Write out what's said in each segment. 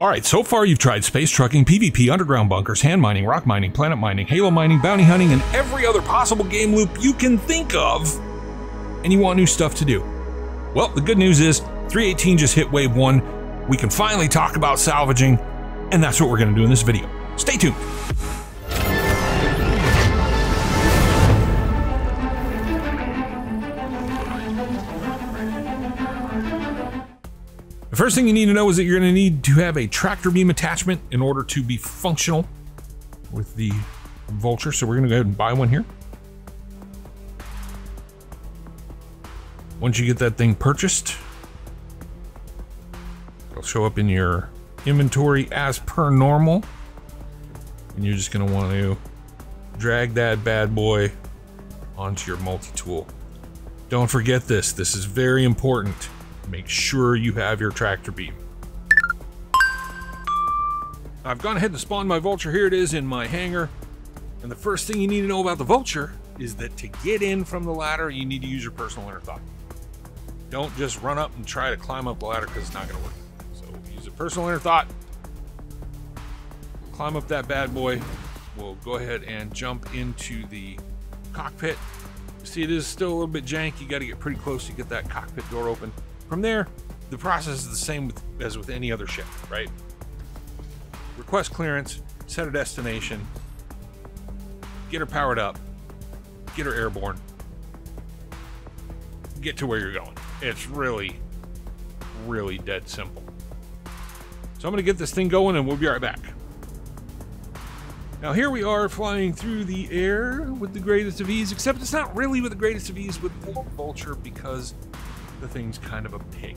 All right, so far you've tried space trucking, PvP, underground bunkers, hand mining, rock mining, planet mining, halo mining, bounty hunting, and every other possible game loop you can think of, and you want new stuff to do. Well, the good news is 318 just hit wave 1. We can finally talk about salvaging, and that's what we're going to do in this video. Stay tuned. First thing you need to know is that you're going to need to have a tractor beam attachment in order to be functional with the Vulture. So we're going to go ahead and buy one here. Once you get that thing purchased, it'll show up in your inventory as per normal. And you're just going to want to drag that bad boy onto your multi-tool. Don't forget this. This is very important. Make sure you have your tractor beam. I've gone ahead and spawned my vulture. Here it is in my hangar. And the first thing you need to know about the vulture is that to get in from the ladder, you need to use your personal inner thought. Don't just run up and try to climb up the ladder because it's not going to work. So use a personal inner thought. Climb up that bad boy. We'll go ahead and jump into the cockpit. See, it is still a little bit janky. You got to get pretty close to get that cockpit door open. From there, the process is the same with, as with any other ship, right? Request clearance, set a destination, get her powered up, get her airborne, get to where you're going. It's really, really dead simple. So I'm going to get this thing going and we'll be right back. Now here we are flying through the air with the greatest of ease, except it's not really with the greatest of ease with Vulture because the thing's kind of a pig.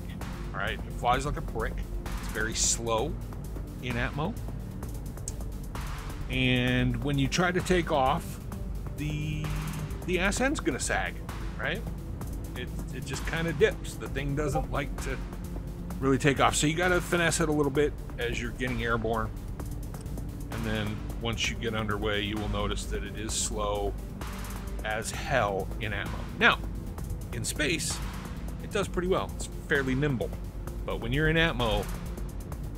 All right, it flies like a brick. It's very slow in Atmo. And when you try to take off, the the ass end's gonna sag, right? It, it just kind of dips. The thing doesn't like to really take off. So you gotta finesse it a little bit as you're getting airborne. And then once you get underway, you will notice that it is slow as hell in Atmo. Now, in space, does pretty well. It's fairly nimble. But when you're in Atmo,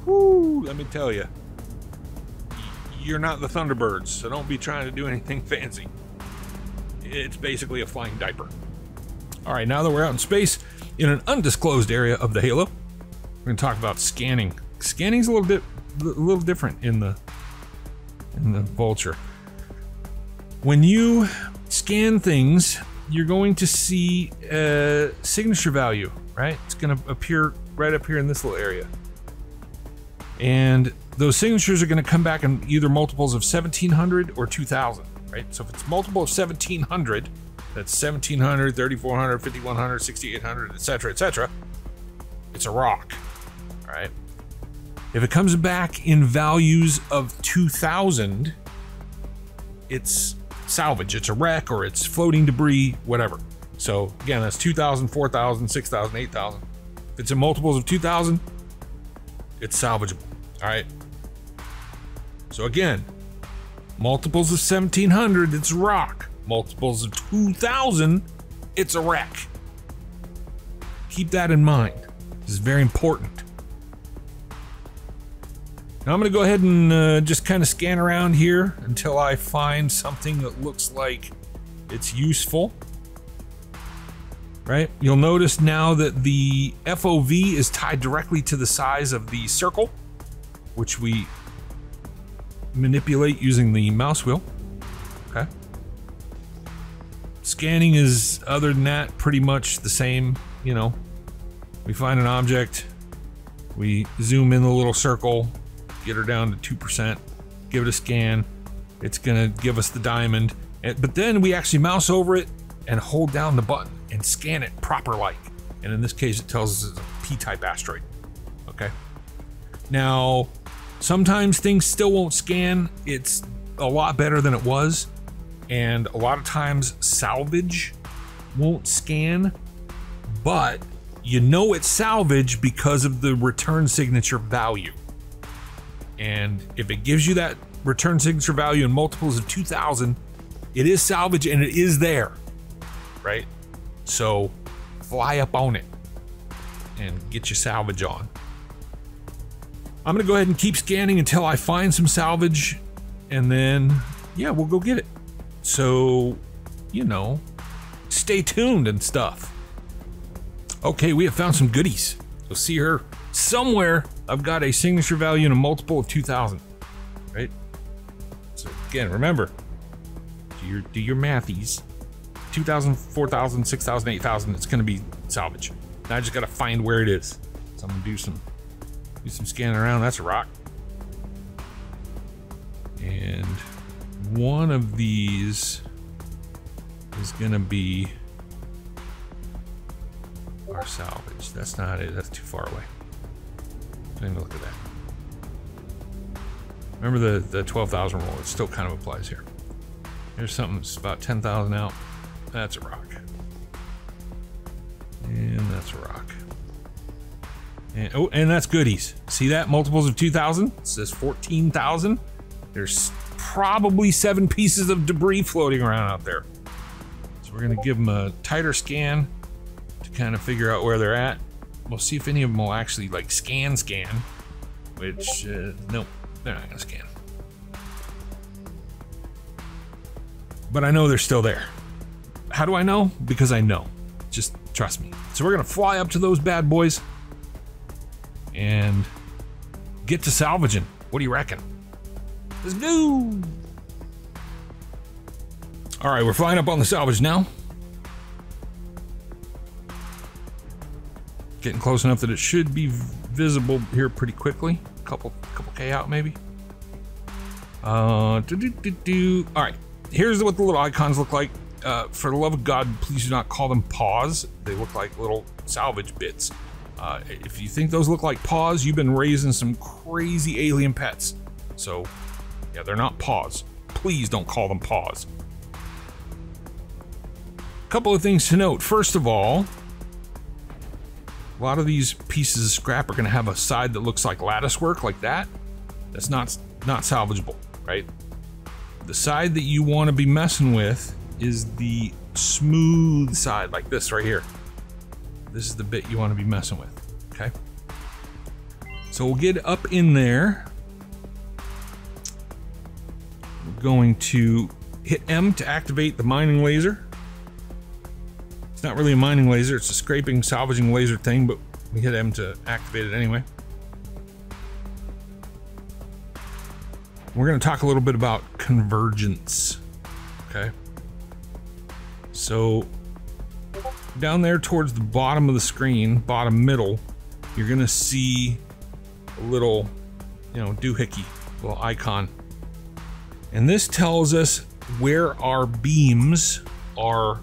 whoo, let me tell you, you're not the Thunderbirds, so don't be trying to do anything fancy. It's basically a flying diaper. All right, now that we're out in space, in an undisclosed area of the Halo, we're going to talk about scanning. Scanning's a little bit, a little different in the in the Vulture. When you scan things you're going to see a signature value, right? It's going to appear right up here in this little area. And those signatures are going to come back in either multiples of 1700 or 2000, right? So if it's multiple of 1700, that's 1700, 3400, 5100, 6800, etc., etc., it's a rock, right? If it comes back in values of 2000, it's salvage. It's a wreck or it's floating debris, whatever. So again, that's 2,000, 4,000, 6,000, 8,000. If it's in multiples of 2,000, it's salvageable. All right. So again, multiples of 1,700, it's rock. Multiples of 2,000, it's a wreck. Keep that in mind. This is very important. Now I'm going to go ahead and uh, just kind of scan around here until I find something that looks like it's useful. Right? You'll notice now that the FOV is tied directly to the size of the circle, which we manipulate using the mouse wheel. Okay. Scanning is, other than that, pretty much the same. You know, we find an object, we zoom in the little circle, get her down to 2%, give it a scan. It's to give us the diamond. But then we actually mouse over it and hold down the button and scan it proper like. And in this case, it tells us it's a P-type asteroid. Okay. Now, sometimes things still won't scan. It's a lot better than it was. And a lot of times salvage won't scan, but you know it's salvage because of the return signature value. And if it gives you that return signature value in multiples of 2000, it is salvage and it is there, right? So fly up on it and get your salvage on. I'm gonna go ahead and keep scanning until I find some salvage, and then yeah, we'll go get it. So, you know, stay tuned and stuff. Okay, we have found some goodies. So see her somewhere. I've got a signature value and a multiple of 2,000, right? So again, remember, do your do your mathies. 2,000, 4,000, 6,000, 8,000. It's to be salvage. Now I just got to find where it is. So I'm gonna do some do some scanning around. That's a rock. And one of these is gonna be our salvage. That's not it. That's too far away. Even look at that. Remember the, the 12,000 roll. It still kind of applies here. Here's something that's about 10,000 out. That's a rock. And that's a rock. And, oh, and that's goodies. See that? Multiples of 2,000? It says 14,000. There's probably seven pieces of debris floating around out there. So we're going to give them a tighter scan to kind of figure out where they're at. We'll see if any of them will actually like scan scan, which, uh, no, they're not to scan. But I know they're still there. How do I know? Because I know. Just trust me. So we're to fly up to those bad boys and get to salvaging. What do you reckon? Let's go! All right, we're flying up on the salvage now. Getting close enough that it should be visible here pretty quickly. Couple, couple K out maybe. Uh, do, do, do. All right, here's what the little icons look like. Uh, for the love of God, please do not call them paws. They look like little salvage bits. Uh, if you think those look like paws, you've been raising some crazy alien pets. So, yeah, they're not paws. Please don't call them paws. Couple of things to note. First of all, a lot of these pieces of scrap are going to have a side that looks like lattice work, like that. That's not not salvageable, right? The side that you want to be messing with is the smooth side, like this right here. This is the bit you want to be messing with, okay? So we'll get up in there. We're going to hit M to activate the mining laser. Not really a mining laser, it's a scraping, salvaging laser thing, but we hit M to activate it anyway. We're going to talk a little bit about convergence, okay? So down there towards the bottom of the screen, bottom middle, you're gonna see a little, you know, doohickey, little icon. And this tells us where our beams are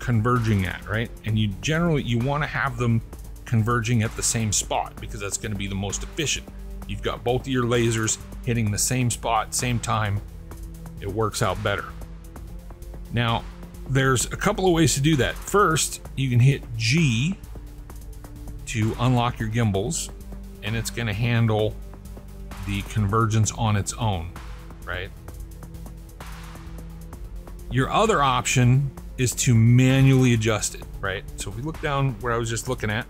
converging at, right? And you generally, you wanna have them converging at the same spot because that's gonna be the most efficient. You've got both of your lasers hitting the same spot, same time. It works out better. Now, there's a couple of ways to do that. First, you can hit G to unlock your gimbals, and it's going to handle the convergence on its own, right? Your other option is to manually adjust it, right? So if we look down where I was just looking at,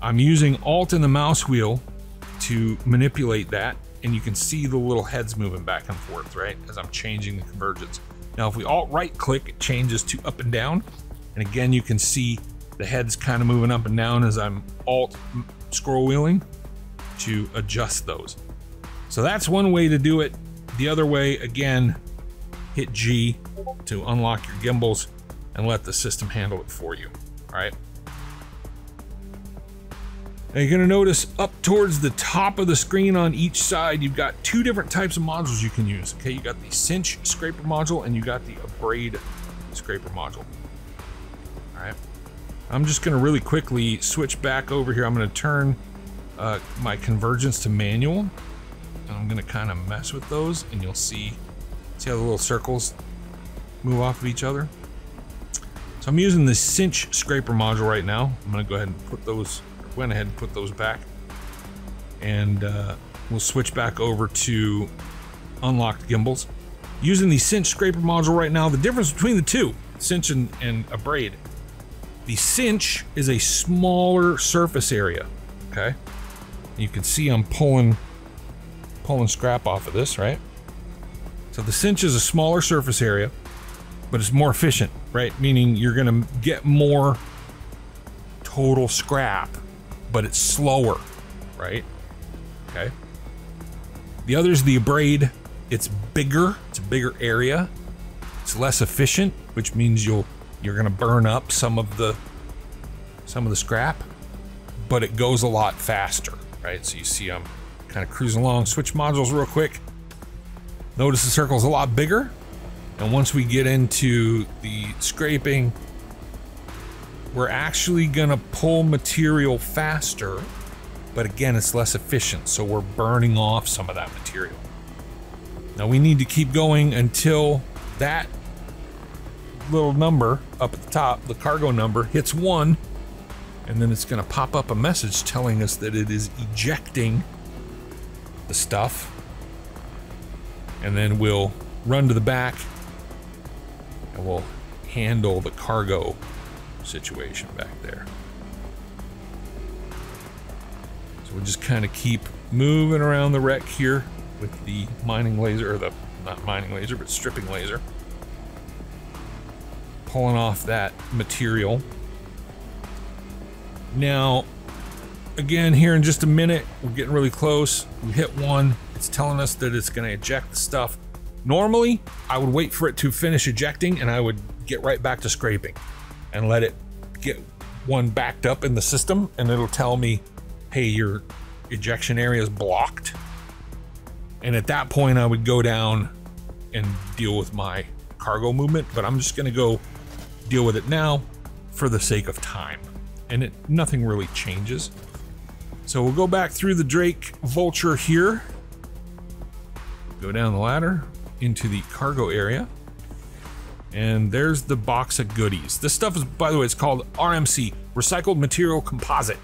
I'm using Alt and the mouse wheel to manipulate that, and you can see the little heads moving back and forth, right? As I'm changing the convergence. Now, if we alt right click, it changes to up and down. And again, you can see the heads kind of moving up and down as I'm alt scroll wheeling to adjust those. So that's one way to do it. The other way, again, hit G to unlock your gimbals and let the system handle it for you. All right. Now you're gonna notice up towards the top of the screen on each side, you've got two different types of modules you can use. Okay, you got the cinch scraper module and you got the abrade scraper module. All right, I'm just gonna really quickly switch back over here. I'm gonna turn uh, my convergence to manual. And I'm gonna kind of mess with those and you'll see, see how the little circles move off of each other. So I'm using the cinch scraper module right now. I'm gonna go ahead and put those went ahead and put those back. And uh, we'll switch back over to unlocked gimbals. Using the cinch scraper module right now, the difference between the two, cinch and, and abrade. The cinch is a smaller surface area, okay? You can see I'm pulling pulling scrap off of this, right? So the cinch is a smaller surface area, but it's more efficient, right? Meaning you're gonna get more total scrap, but it's slower, right? Okay. The other is the abrade. It's bigger, it's a bigger area. It's less efficient, which means you'll you're gonna burn up some of the some of the scrap, but it goes a lot faster, right? So you see I'm kind of cruising along, switch modules real quick. Notice the circle's a lot bigger. And once we get into the scraping, we're actually gonna pull material faster, but again, it's less efficient. So we're burning off some of that material. Now we need to keep going until that little number up at the top, the cargo number, hits one, and then it's going to pop up a message telling us that it is ejecting the stuff. And then we'll run to the back and we'll handle the cargo situation back there. So we'll just kind of keep moving around the wreck here with the mining laser, or the, not mining laser, but stripping laser. Pulling off that material. Now, again, here in just a minute, we're getting really close. We hit one, it's telling us that it's gonna eject the stuff. Normally, I would wait for it to finish ejecting and I would get right back to scraping and let it get one backed up in the system and it'll tell me, hey, your ejection area is blocked. And at that point, I would go down and deal with my cargo movement, but I'm just gonna go deal with it now for the sake of time. And it nothing really changes. So we'll go back through the Drake Vulture here. Go down the ladder into the cargo area. And there's the box of goodies. This stuff is, by the way, it's called RMC, Recycled Material Composite.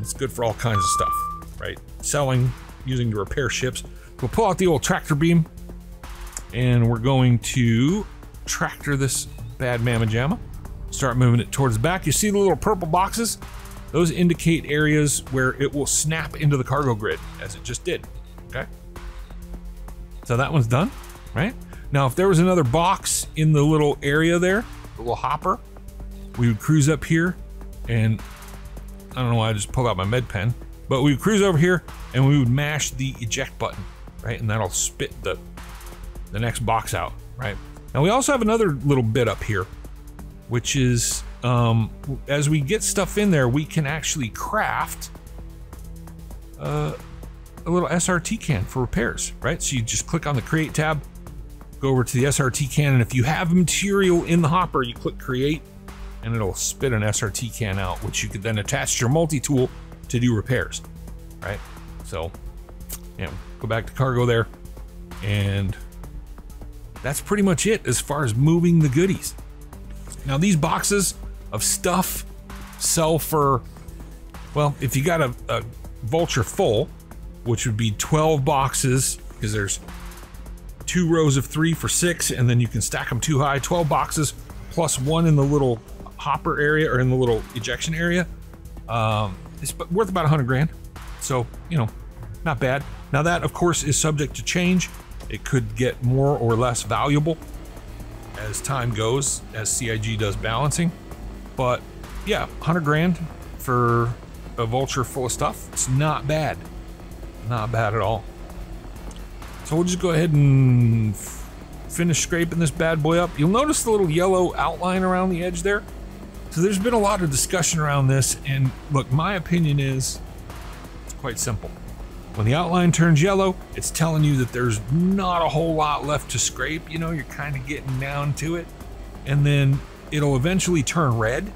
It's good for all kinds of stuff, right? Selling, using to repair ships. We'll pull out the old tractor beam and we're going to tractor this bad mamma jamma. Start moving it towards the back. You see the little purple boxes? Those indicate areas where it will snap into the cargo grid, as it just did, okay? So that one's done, right? Now, if there was another box in the little area there, the little hopper, we would cruise up here and I don't know why I just pulled out my med pen, but we would cruise over here and we would mash the eject button, right? And that'll spit the, the next box out, right? Now we also have another little bit up here, which is um, as we get stuff in there, we can actually craft uh, a little SRT can for repairs, right? So you just click on the create tab, go over to the SRT can, and if you have material in the hopper, you click create, and it'll spit an SRT can out, which you could then attach to your multi-tool to do repairs, right? So, yeah, go back to cargo there, and that's pretty much it as far as moving the goodies. Now these boxes of stuff sell for, well, if you got a, a vulture full, which would be 12 boxes, because there's two rows of three for six, and then you can stack them too high, 12 boxes plus one in the little hopper area or in the little ejection area. Um, it's worth about 100 grand. So, you know, not bad. Now that, of course, is subject to change. It could get more or less valuable as time goes, as CIG does balancing. But yeah, 100 grand for a vulture full of stuff. It's not bad. Not bad at all. So we'll just go ahead and finish scraping this bad boy up. You'll notice the little yellow outline around the edge there. So there's been a lot of discussion around this, and look, my opinion is it's quite simple. When the outline turns yellow, it's telling you that there's not a whole lot left to scrape. You know, you're kind of getting down to it. And then it'll eventually turn red,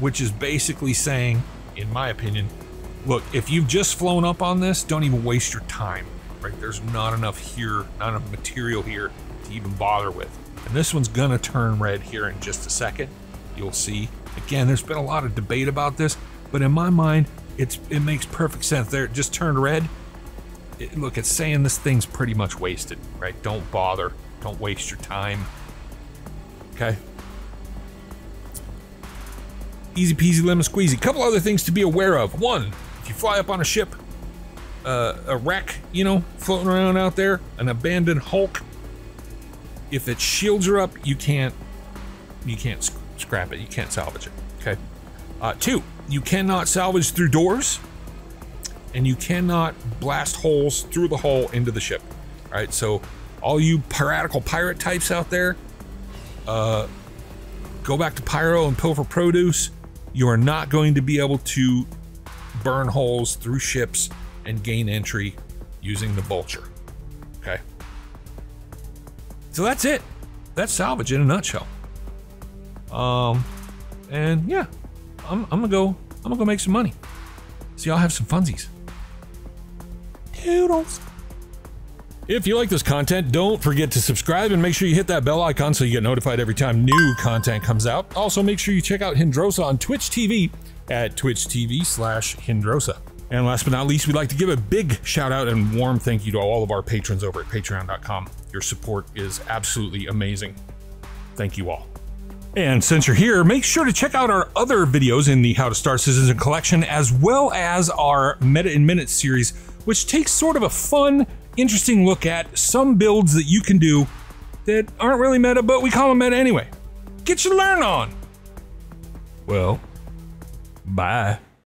which is basically saying, in my opinion, look, if you've just flown up on this, don't even waste your time, right? There's not enough here, not enough material here to even bother with. And this one's gonna turn red here in just a second. You'll see. Again, there's been a lot of debate about this, but in my mind, it's it makes perfect sense. There, it just turned red it, look, it's saying this thing's pretty much wasted, right? Don't bother. Don't waste your time. Okay. Easy peasy lemon squeezy. A couple other things to be aware of. One, fly up on a ship uh, a wreck, you know, floating around out there, an abandoned Hulk, if its shields are up, you can't you can't sc- scrap it. You can't salvage it. Okay. Uh, two, you cannot salvage through doors, and you cannot blast holes through the hull into the ship. All right. So, all you piratical pirate types out there, uh, go back to Pyro and Pilfer Produce. You are not going to be able to burn holes through ships and gain entry using the vulture. Okay. So that's it. That's salvage in a nutshell. Um, and yeah, I'm, I'm gonna go. I'm gonna go make some money. So y'all have some funsies. Toodles. If you like this content, don't forget to subscribe and make sure you hit that bell icon so you get notified every time new content comes out. Also, make sure you check out Hyndrosa on Twitch TV at Twitch TV slash Hyndrosa. And last but not least, we'd like to give a big shout out and warm thank you to all of our patrons over at patreon.com. Your support is absolutely amazing. Thank you all. And since you're here, make sure to check out our other videos in the How to Star Citizen collection, as well as our Meta in Minutes series, which takes sort of a fun, interesting look at some builds that you can do that aren't really meta, but we call them meta anyway. Get your learn on! Well, bye.